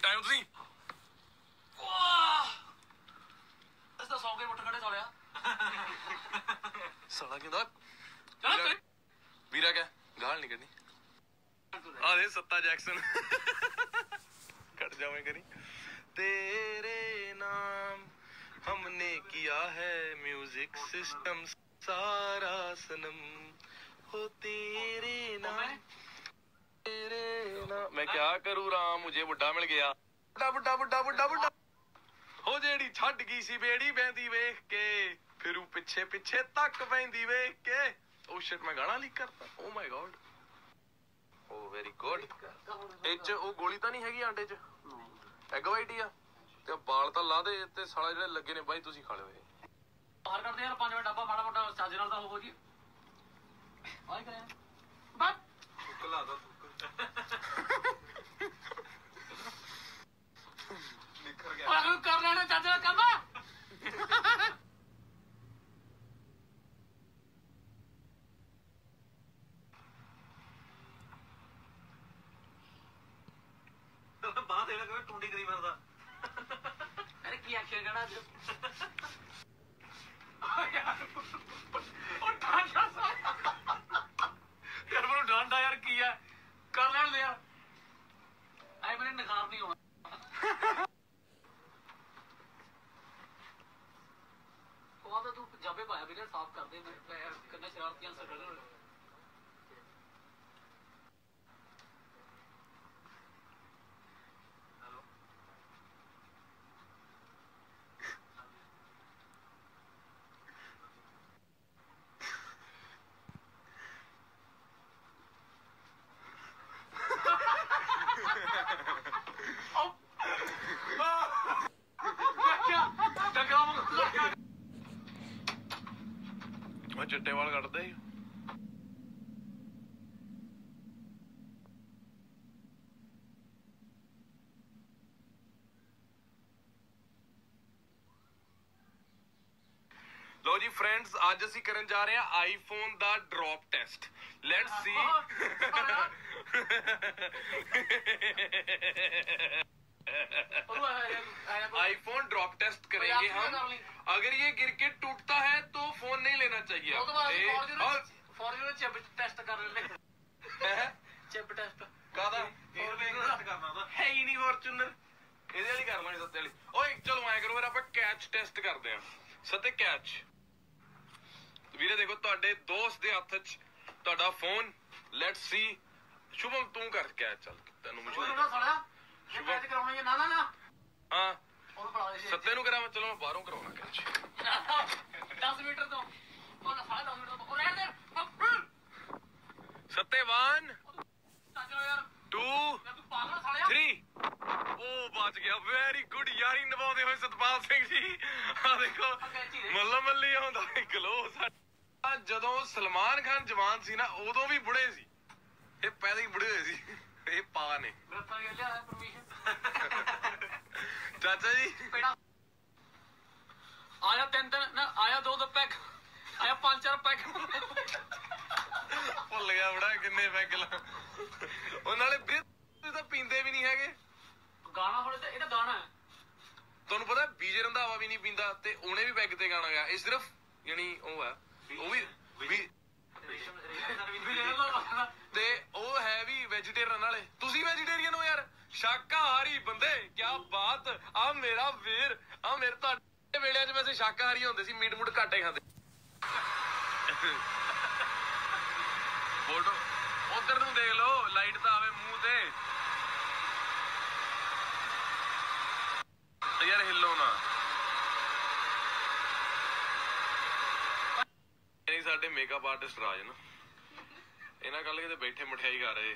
Late ਆਇਓ ਤੁਸੀਂ ਵਾਹ ਇਸ ਦਾ ਸੌਂ ਕੇ ਉੱਠ ਖੜੇ ਸਾਲਿਆ ਸਾਲਾ ਕਹਿੰਦਾ ਚੱਲ ਚੱਲ ਵੀਰਾ ਕਹ ਗਾਲ ਨਹੀਂ ਕੱਢਣੀ ਆ ਦੇ ਸੱਤਾ ਜੈਕਸਨ ਕੱਟ ਜਾਵੇਂ ਕਰੀ तेरे नाम हमने किया है म्यूजिक सिस्टम सारा सनम हो तेरे नाम ना मैं क्या करूँ राम मुझे बुढ़ा मिल गया बुढ़ा बुढ़ा बुढ़ा बुढ़ा बुढ़ा ਉਹ ਜਿਹੜੀ ਛੱਡ ਗਈ ਸੀ ਬੇੜੀ ਬੈਂਦੀ ਵੇਖ ਕੇ ਫਿਰ ਉਹ ਪਿੱਛੇ ਪਿੱਛੇ ਤੱਕ ਬੈਂਦੀ ਵੇਖ ਕੇ। ਉਹ ਸ਼ਿਟ ਮੈਂ ਗਾਣਾ ਲੀਕ ਕਰਤਾ। Oh my god oh very good ਇਹ ਉਹ ਗੋਲੀ ਤਾਂ ਨਹੀਂ ਹੈਗੀ ਆਂਡੇ ਚ? ਐਗ ਵਾਈਟ ਆ। ਤੇ ਬਾਲ ਤਾਂ ਲਾ ਦੇ ਤੇ ਸਾਲਾ ਜਿਹੜੇ ਲੱਗੇ ਨੇ ਬਾਈ ਤੁਸੀਂ ਖਾ ਲਿਓ ਇਹ। ਪਾਰ ਕਰਦੇ ਯਾਰ 5 ਡੱਬਾ ਮਾੜਾ ਮੋਟਾ ਚਾਜੇ ਨਾਲ ਤਾਂ ਹੋਵੋ ਜੀ ਆਈ ਕਰਿਆ। ਟੁੰਡੀ ਕਰੀ ਫਿਰਦਾ। ਅਰੇ ਕੀ ਐਕਸ਼ਨ ਕਰਨਾ ਅੱਜ? ਉਹ ਡਾਂਡਾ ਯਾਰ ਮੈਨੂੰ ਡਾਂਡਾ ਯਾਰ ਕੀ ਹੈ ਕਰ ਲੈਣ ਯਾਰ। ਐ ਮੇਰੇ ਨਖਾਰ ਨਹੀਂ ਹੋਣਾ ਉਹ ਤਾਂ ਤੂੰ ਪੰਜਾਬੇ ਪਾਇਆ ਵੀਰੇ ਸਾਫ਼ ਕਰ ਦੇ ਮੇਰੇ ਪੈਰ ਕੰਨੇ ਸ਼ਰਾਰਤੀਆਂ ਸੱਟਣ ਹੋਣੇ ਟਕਰਾ ਮੁੱਕ ਮੈਂ ਚਿੱਟੇ ਵਾਲ ਕੱਢਦੇ ਸੀ। ਲੋ ਜੀ ਫਰੈਂਡਸ ਅੱਜ ਅਸੀਂ ਕਰਨ ਜਾ ਰਹੇ ਹਾਂ ਆਈਫੋਨ ਦਾ ਡ੍ਰੌਪ ਟੈਸਟ ਲੈਟਸ ਸੀ ਉਹਨੂੰ ਆਇਆ ਆਇਆ आईफोन ड्रॉप टेस्ट करेंगे हम अगर ये गिर के टूटता है तो फोन नहीं लेना चाहिए ਉਹ ਤੋਂ ਬਾਅਦ ए, ਫੋਰਜੂਨਰ और- ਫੋਰਜੂਨਰ ਚਿਪ ਟੈਸਟ ਕਰ ਲੈਂਦੇ ਹੈ ਚਿਪ ਟੈਸਟ ਕਾਦਾ ਫੇਰ ਵੀ ਘੱਟ ਕਰਨਾ ਉਹਦਾ ਹੈ ਹੀ ਨਹੀਂ ਫੋਰਚੂਨਰ ਇਹਦੇ ਵਾਲੀ ਕਰ ਲਾਂਗੇ ਸੱਤੇ ਵਾਲੀ ਓਏ ਚਲੋ ਐ ਕਰੋ ਫਿਰ ਆਪਾਂ ਕੈਚ ਟੈਸਟ ਕਰਦੇ ਆਂ ਸੱਤੇ ਕੈਚ ਵੀਰੇ ਦੇਖੋ ਤੁਹਾਡੇ ਦੋਸਤ ਦੇ ਹੱਥ 'ਚ ਤੁਹਾਡਾ ਫੋਨ ਲੈਟਸ ਸੀ ਸ਼ੁਭਮ ਤੂੰ ਕਰ ਕੈਚ ਚੱਲ ਤੈਨੂੰ ਉਹਨੂੰ ਨਾ ਮਸ਼ਹੂਰ ਸਾਲਿਆ ਇਹ ਮੈਚ ਕਰਾਉਣਾ ਹੈ। ਨਾ ਨਾ ਨਾ। ਹਾਂ। ਉਹਨੂੰ ਫੜਾ ਦੇ ਸੱਤੇ ਨੂੰ ਕਰਾਵਾਂ ਚਲੋ ਮੈਂ ਬਾਹਰੋਂ ਕਰਾਉਣਾ ਕੈਚ 10 ਮੀਟਰ ਤੋਂ। ਉਹ ਨਾ ਸਾਲਾ 10 ਮੀਟਰ ਤੋਂ। ਉਹ ਰਹਿਣ ਦੇ। ਸੱਤੇ 1 ਚੱਜ ਨਾਲ ਯਾਰ। 2 ਯਾਰ ਤੂੰ ਪਾਗਲ ਆ ਸਾਲਿਆ। 3 ਉਹ ਬਚ ਗਿਆ। ਵੈਰੀ ਗੁੱਡ ਯਾਰੀ ਨਿਭਾਉਂਦੇ ਹੋਏ ਸਤਪਾਲ ਸਿੰਘ ਜੀ। ਆ ਦੇਖੋ। ਮੱਲਾ ਮੱਲੀ ਆਉਂਦਾ ਗਲੋ ਜਦੋਂ ਸਲਮਾਨ ਖਾਨ ਜਵਾਨ ਸੀ ਨਾ ਉਦੋਂ ਵੀ ਬੁੜੇ ਸੀ। ਇਹ ਪਹਿਲੇ ਹੀ ਬੁੜੇ ਹੋਏ ਸੀ। ਇਹ ਪਾ ਨੇ। ਰੱਤਾ ਗਿਆ ਲਿਆ ਪਰਮਿਸ਼ਨ ਚਾਚਾ ਜੀ। ਆਇਆ ਤਿੰਨ ਤਿੰਨ ਨਾ ਆਇਆ ਦੋ ਦੋ ਪੈਕ ਆਇਆ ਪੰਜ ਚਾਰ ਪੈਕ। ਭੁੱਲ ਗਿਆ ਬੜਾ ਕਿੰਨੇ ਪੈਗ ਲਾ। ਉਹ ਨਾਲੇ ਤੁਸੀਂ ਤਾਂ ਪੀਂਦੇ ਵੀ ਨਹੀਂ ਹੈਗੇ। ਗਾਣਾ ਹੁਣ ਤੇ ਇਹਦਾ ਗਾਣਾ ਹੈ। ਤੁਹਾਨੂੰ ਪਤਾ ਬੀਜੇ ਰੰਧਾਵਾ ਵੀ ਨਹੀਂ ਪੀਂਦਾ ਤੇ ਉਹਨੇ ਵੀ ਪੈਗ ਤੇ ਗਾਣਾ ਗਿਆ। ਇਹ ਸਿਰਫ ਯਾਨੀ ਉਹ ਹੈ। ਉਹ ਵੀ ਤੇ ਉਹ ਹੈ ਵੀ ਵੈਜੀਟੇਰੀਅਨ ਵਾਲੇ ਤੁਸੀਂ ਵੈਜੀਟੇਰੀਅਨ ਹੋ ਯਾਰ। ਸ਼ਾਕਾਹਾਰੀ ਬੰਦੇ ਕੀ ਬਾਤ। ਆ ਮੇਰਾ ਵੀਰ, ਆ ਮੇਰੇ ਤੁਹਾਡੇ ਵੇਲਿਆਂ 'ਚ ਵੈਸੇ ਸ਼ਾਕਾਹਾਰੀ ਹੁੰਦੇ ਸੀ ਮੀਟ ਮੂਟ ਘੱਟੇ ਖਾਂਦੇ। ਫੋਟੋ ਉਧਰ ਨੂੰ ਦੇਖ ਲਓ, ਲਾਈਟ ਤਾਂ ਆਵੇ ਮੂੰਹ ਤੇ। ਯਾਰ ਹਿੱਲੋ ਨਾ। ਨਹੀਂ ਸਾਡੇ ਮੇਕਅਪ ਆਰਟਿਸਟ ਰਾਜ ਨਾ। ਇਹਨਾਂ ਕੱਲ ਕਿਤੇ ਬੈਠੇ ਮਠਿਆਈ ਕਰ ਰਹੇ।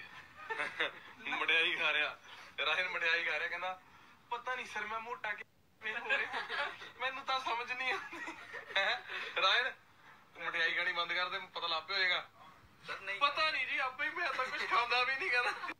ਮਠਿਆਈ ਖਾ ਰਿਹਾ। ਰਾਜਨ ਮਠਿਆਈ ਖਾ ਰਿਹਾ ਕਹਿੰਦਾ ਪਤਾ ਨਹੀਂ ਸਰ ਮੈਂ ਮੋਟਾ ਕਿਵੇਂ ਹੋ ਰਿਹਾ ਮੈਨੂੰ ਤਾਂ ਸਮਝ ਨਹੀਂ ਆਉਂਦੀ। ਹੈ? ਰਾਜਨ ਮਠਿਆਈ ਖਾਣੀ ਬੰਦ ਕਰ ਦੇ ਪਤਾ ਲੱਗ ਪਿਆ ਹੋਏਗਾ। ਸਰ ਨਹੀਂ। ਪਤਾ ਨਹੀਂ ਜੀ ਆਪੇ ਹੀ ਮੈਂ ਤਾਂ ਕੁਝ ਖਾਂਦਾ ਵੀ ਨਹੀਂ ਕਹਿੰਦਾ।